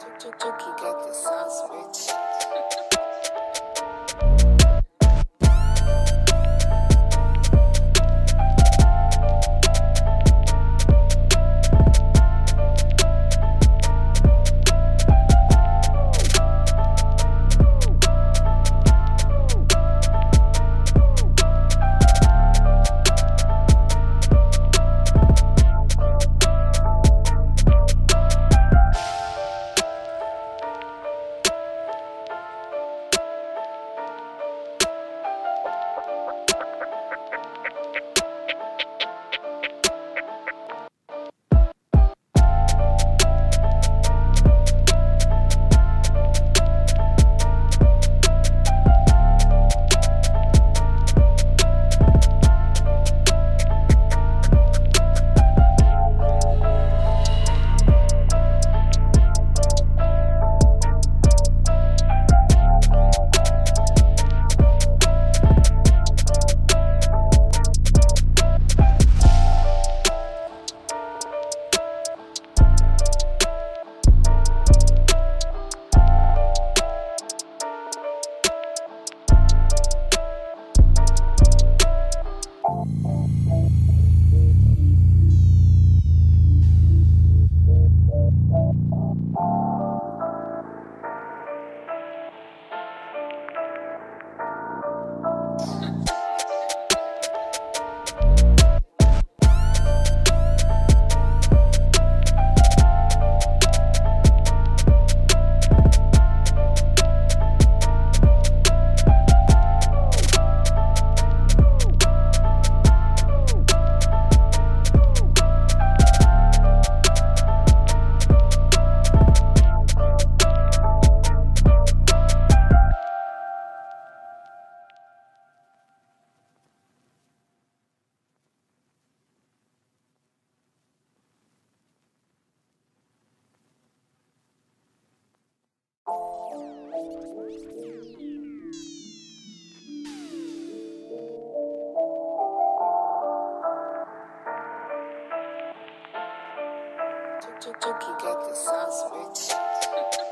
Juki get the sauce, bitch. Juki get the sauce, bitch.